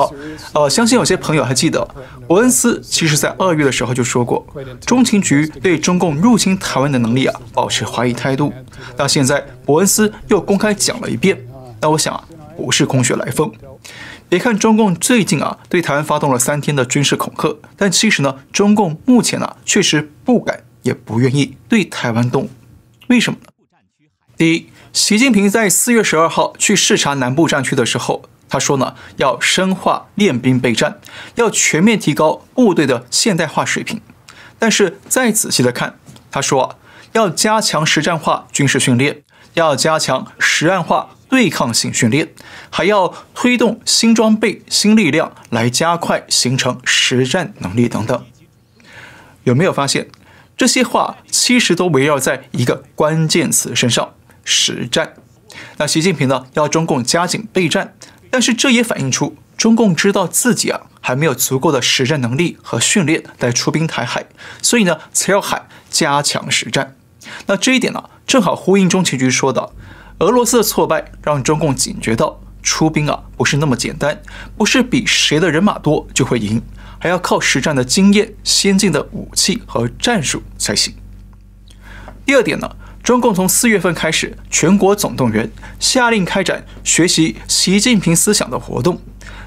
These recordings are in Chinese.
好，呃，相信有些朋友还记得，伯恩斯其实在二月的时候就说过，中情局对中共入侵台湾的能力啊保持怀疑态度。那现在伯恩斯又公开讲了一遍，那我想啊，不是空穴来风。别看中共最近啊对台湾发动了三天的军事恐吓，但其实呢，中共目前呢确实不敢也不愿意对台湾动武。为什么呢？第一，习近平在四月十二号去视察南部战区的时候。他说呢，要深化练兵备战，要全面提高部队的现代化水平。但是再仔细的看，他说啊，要加强实战化军事训练，要加强实案化对抗性训练，还要推动新装备、新力量来加快形成实战能力等等。有没有发现，这些话其实都围绕在一个关键词身上——实战。那习近平呢，要中共加紧备战。但是这也反映出中共知道自己啊还没有足够的实战能力和训练来出兵台海，所以呢才要喊加强实战。那这一点呢正好呼应中情局说的，俄罗斯的挫败让中共警觉到出兵啊不是那么简单，不是比谁的人马多就会赢，还要靠实战的经验、先进的武器和战术才行。第二点呢？中共从四月份开始全国总动员，下令开展学习习近平思想的活动。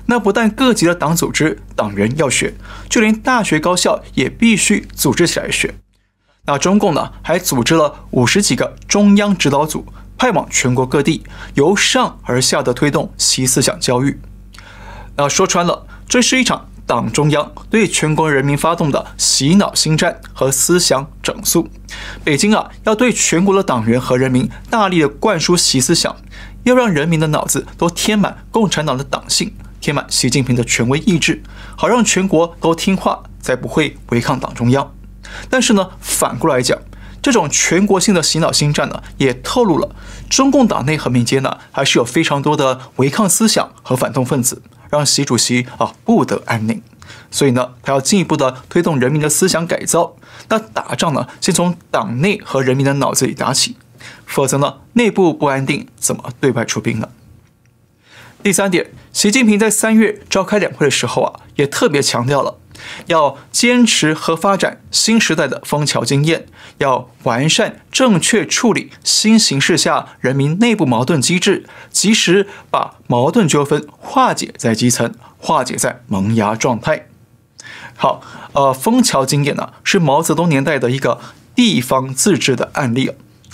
那不但各级的党组织党员要学，就连大学高校也必须组织起来学。那中共呢，还组织了五十几个中央指导组，派往全国各地，由上而下的推动习思想教育。那说穿了，这是一场。党中央对全国人民发动的洗脑新战和思想整肃，北京啊要对全国的党员和人民大力的灌输习思想，要让人民的脑子都填满共产党的党性，填满习近平的权威意志，好让全国都听话，才不会违抗党中央。但是呢，反过来讲，这种全国性的洗脑新战呢，也透露了中共党内和民间呢，还是有非常多的违抗思想和反动分子。让习主席啊不得安宁，所以呢，他要进一步的推动人民的思想改造。那打仗呢，先从党内和人民的脑子里打起，否则呢，内部不安定，怎么对外出兵呢？第三点，习近平在三月召开两会的时候啊，也特别强调了。要坚持和发展新时代的枫桥经验，要完善正确处理新形势下人民内部矛盾机制，及时把矛盾纠纷化解在基层，化解在萌芽状态。好，呃，枫桥经验呢，是毛泽东年代的一个地方自治的案例。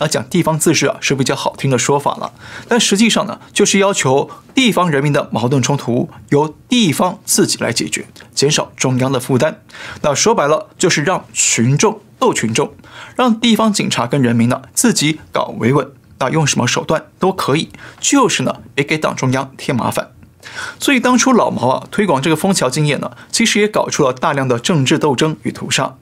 讲地方自治啊是比较好听的说法了，但实际上呢，就是要求地方人民的矛盾冲突由地方自己来解决，减少中央的负担。那说白了，就是让群众斗群众，让地方警察跟人民呢自己搞维稳，那用什么手段都可以，就是呢别给党中央添麻烦。所以当初老毛啊推广这个枫桥经验呢，其实也搞出了大量的政治斗争与屠杀。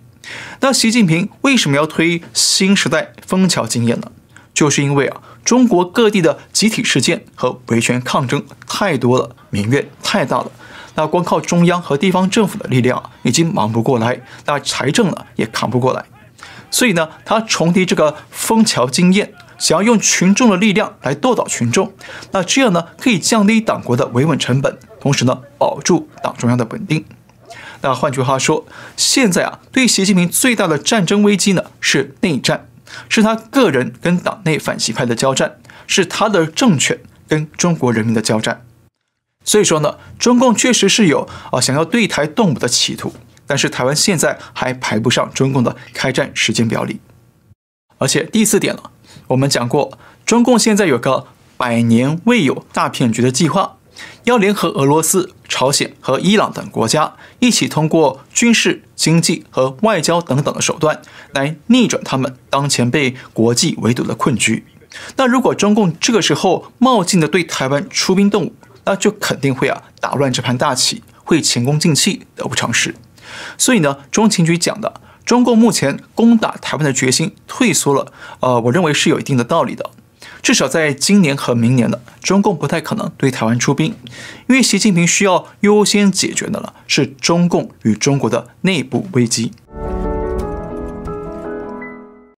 那习近平为什么要推新时代枫桥经验呢？就是因为啊，中国各地的集体事件和维权抗争太多了，民怨太大了。那光靠中央和地方政府的力量已经忙不过来，那财政呢也扛不过来。所以呢，他重提这个枫桥经验，想要用群众的力量来斗倒群众。那这样呢，可以降低党国的维稳成本，同时呢，保住党中央的稳定。那换句话说，现在啊，对习近平最大的战争危机呢是内战，是他个人跟党内反习派的交战，是他的政权跟中国人民的交战。所以说呢，中共确实是有啊想要对台动武的企图，但是台湾现在还排不上中共的开战时间表里。而且第四点了，我们讲过，中共现在有个百年未有大骗局的计划。要联合俄罗斯、朝鲜和伊朗等国家，一起通过军事、经济和外交等等的手段，来逆转他们当前被国际围堵的困局。那如果中共这个时候冒进的对台湾出兵动武，那就肯定会啊打乱这盘大棋，会前功尽弃，得不偿失。所以呢，中情局讲的，中共目前攻打台湾的决心退缩了，呃，我认为是有一定的道理的。至少在今年和明年呢，中共不太可能对台湾出兵，因为习近平需要优先解决的呢是中共与中国的内部危机。